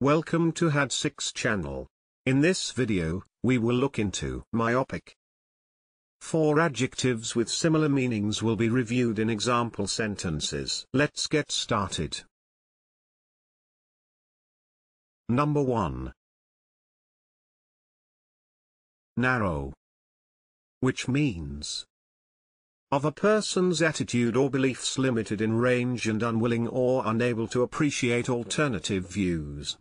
Welcome to HAD6 channel. In this video, we will look into myopic. Four adjectives with similar meanings will be reviewed in example sentences. Let's get started. Number 1. Narrow. Which means of a person's attitude or beliefs limited in range and unwilling or unable to appreciate alternative views.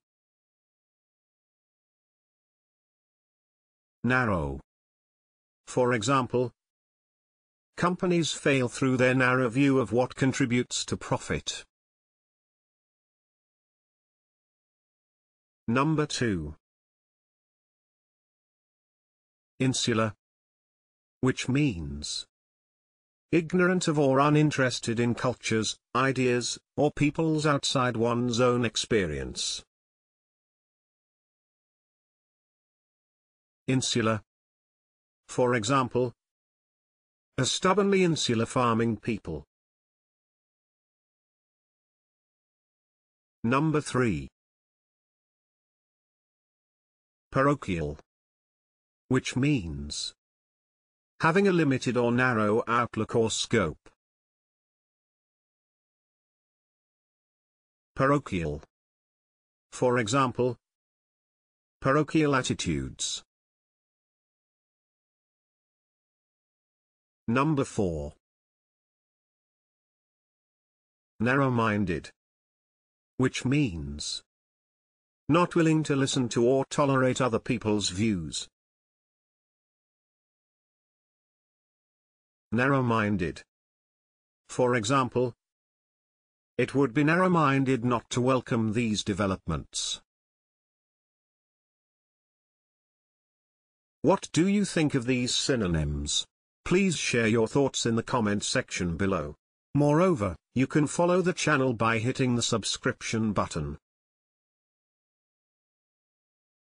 Narrow. For example, companies fail through their narrow view of what contributes to profit. Number 2. Insular. Which means ignorant of or uninterested in cultures, ideas, or peoples outside one's own experience. Insular. For example, a stubbornly insular farming people. Number 3. Parochial. Which means having a limited or narrow outlook or scope. Parochial. For example, parochial attitudes. Number 4. Narrow-minded. Which means not willing to listen to or tolerate other people's views. narrow-minded. For example, it would be narrow-minded not to welcome these developments. What do you think of these synonyms? Please share your thoughts in the comment section below. Moreover, you can follow the channel by hitting the subscription button.